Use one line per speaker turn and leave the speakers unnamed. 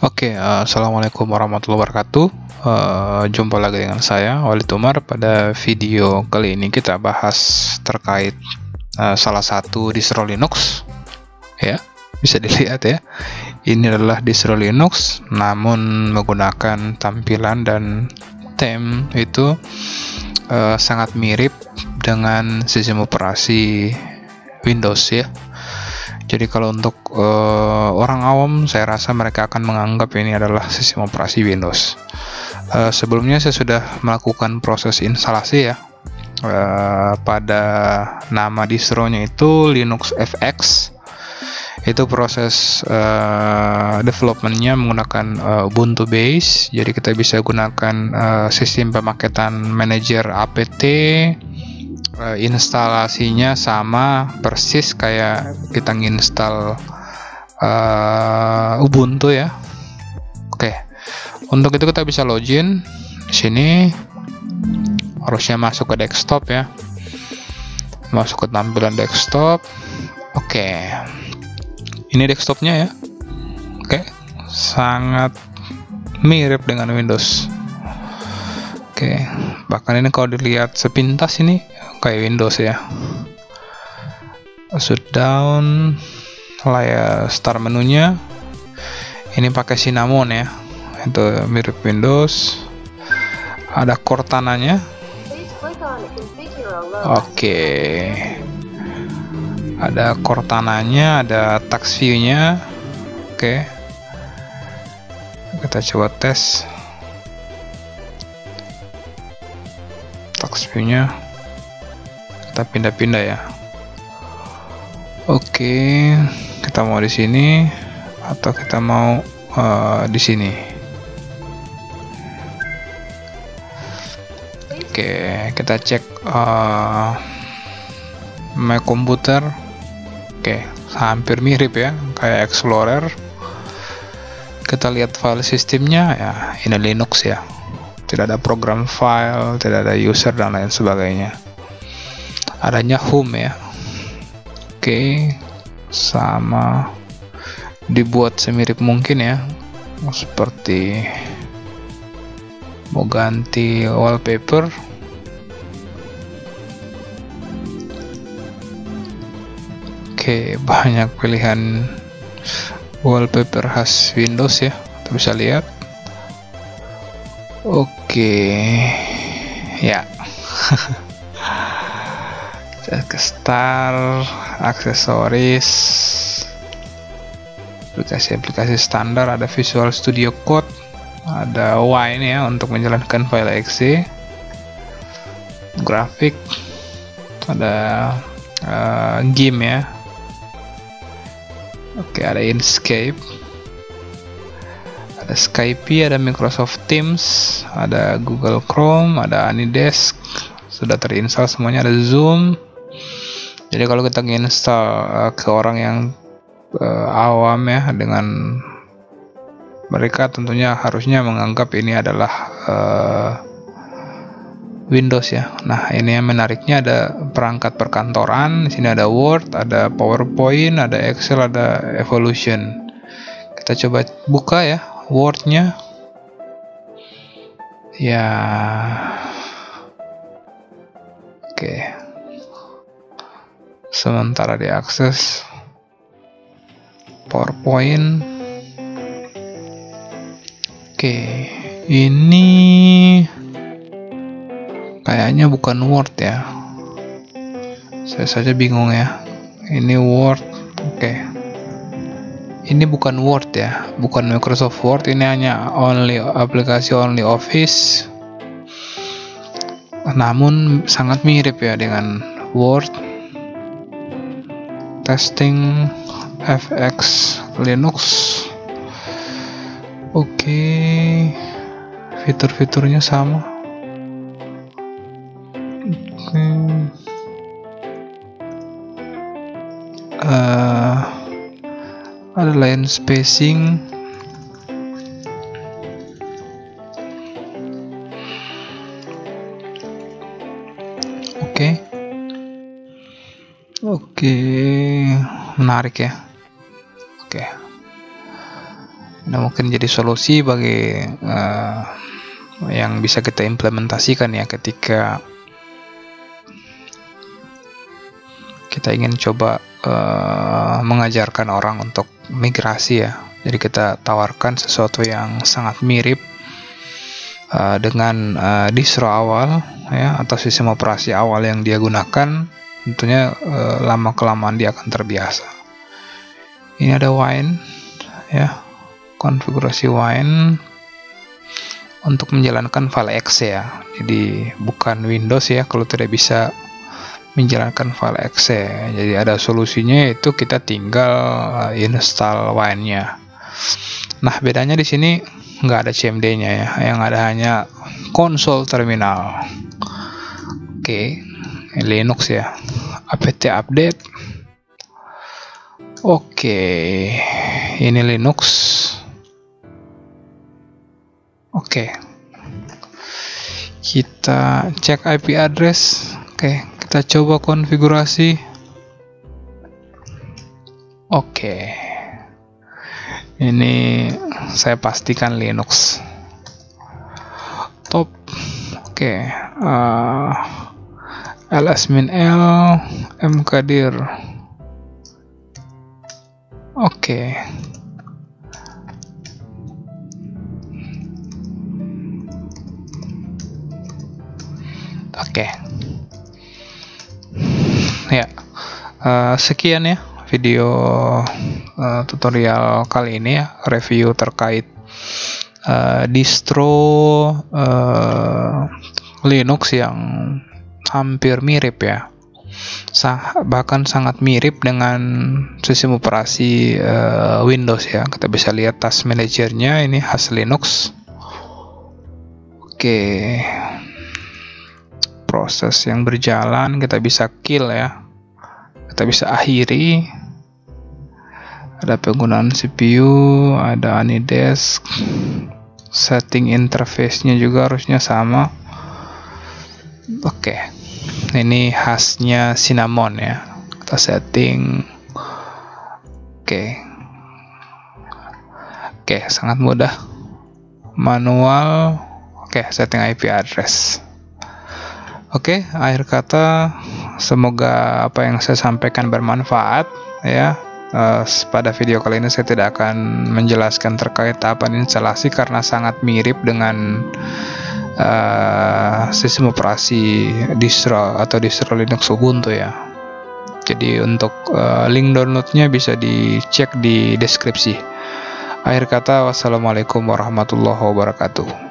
Oke, uh, assalamualaikum warahmatullahi wabarakatuh. Uh, jumpa lagi dengan saya Walid Umar. Pada video kali ini kita bahas terkait uh, salah satu distro Linux. Ya, bisa dilihat ya. Ini adalah distro Linux, namun menggunakan tampilan dan theme itu uh, sangat mirip dengan sistem operasi Windows ya jadi kalau untuk uh, orang awam, saya rasa mereka akan menganggap ini adalah sistem operasi Windows. Uh, sebelumnya saya sudah melakukan proses instalasi ya. Uh, pada nama distronya itu Linux FX. Itu proses uh, developmentnya menggunakan uh, Ubuntu base. Jadi kita bisa gunakan uh, sistem pemaketan manager apt uh, instalasinya sama persis kayak kita nginstal uh, Ubuntu ya. Oke. Okay. Untuk itu kita bisa login di sini harusnya masuk ke desktop ya. Masuk ke tampilan desktop. Oke. Okay. Ini desktopnya ya. Oke. Okay. Sangat mirip dengan Windows. Oke, bahkan ini kalau dilihat sepintas ini kayak Windows ya. Shutdown layar start menunya. Ini pakai cinnamon ya. Itu mirip Windows. Ada Cortana-nya. Oke. Okay. ada Cortana-nya ada tax view-nya. Oke. Okay. kita coba tes. Tax view-nya kita pindah-pindah ya. Oke kita mau di sini atau kita mau uh, di sini? Oke kita cek uh, my komputer oke hampir mirip ya kayak explorer. Kita lihat file sistemnya ya ini Linux ya. Tidak ada program file tidak ada user dan lain sebagainya adanya home ya. Oke sama dibuat semirip mungkin ya. Seperti mau ganti wallpaper. Oke banyak pilihan wallpaper khas Windows ya kita bisa lihat. Oke ya ke star aksesoris aplikasi-aplikasi standar ada Visual Studio Code ada Y ini ya untuk menjalankan file exe grafik ada uh, game ya. Oke ada Inkscape ada Skype ada Microsoft Teams ada Google Chrome ada Anydesk sudah terinstall semuanya ada Zoom jadi kalau kita install uh, ke orang yang uh, awam ya dengan mereka tentunya harusnya menganggap ini adalah uh, Windows ya. Nah, ini yang menariknya ada perangkat perkantoran, di sini ada Word, ada PowerPoint, ada Excel, ada Evolution. Kita coba buka ya Word-nya. Ya. Oke sementara diakses PowerPoint. Oke ini kayaknya bukan Word ya. Saya saja bingung ya. Ini Word oke. Ini bukan Word ya bukan Microsoft Word. Ini hanya only aplikasi only Office. Namun sangat mirip ya dengan Word testing fx linux oke okay. fitur-fiturnya sama okay. uh, eh, ada line spacing oke okay. Oke, menarik ya. Oke. Nah, mungkin jadi solusi bagi uh, yang bisa kita implementasikan ya ketika kita ingin coba uh, mengajarkan orang untuk migrasi ya. Jadi kita tawarkan sesuatu yang sangat mirip uh, dengan uh, distro awal ya atau sistem operasi awal yang dia gunakan. Tentunya uh, lama kelamaan dia akan terbiasa. Ini ada wine ya. Konfigurasi wine untuk menjalankan file exe ya. Jadi bukan Windows ya kalau tidak bisa menjalankan file exe jadi ada solusinya yaitu kita tinggal uh, install wine-nya. Nah bedanya di sini nggak ada CMD nya ya. Yang ada hanya konsol terminal. Oke Linux ya apt update oke ini Linux Oke. Kita cek IP address. Oke, kita coba konfigurasi. Oke. Ini saya pastikan Linux. Top. Oke. Uh, lsmin l mkdir. Oke. Oke. Okay. Ya. Uh, sekian ya video uh, tutorial kali ini ya, review terkait uh, distro uh, Linux yang hampir mirip ya. Sah, bahkan sangat mirip dengan sistem operasi uh, Windows ya. Kita bisa lihat task manajernya ini khas Linux. Oke. Okay proses yang berjalan kita bisa kill ya kita bisa akhiri ada penggunaan CPU ada Anidesk setting interface-nya juga harusnya sama oke ini khasnya cinnamon ya. Kita setting. Oke. Oke sangat mudah. Manual. Oke setting IP address. Oke, akhir kata semoga apa yang saya sampaikan bermanfaat ya. Uh, pada video kali ini saya tidak akan menjelaskan terkait tahapan instalasi karena sangat mirip dengan uh, sistem operasi distro atau distro Linux Ubuntu ya. Jadi untuk uh, link downloadnya bisa dicek di deskripsi. Akhir kata, wassalamualaikum warahmatullahi wabarakatuh.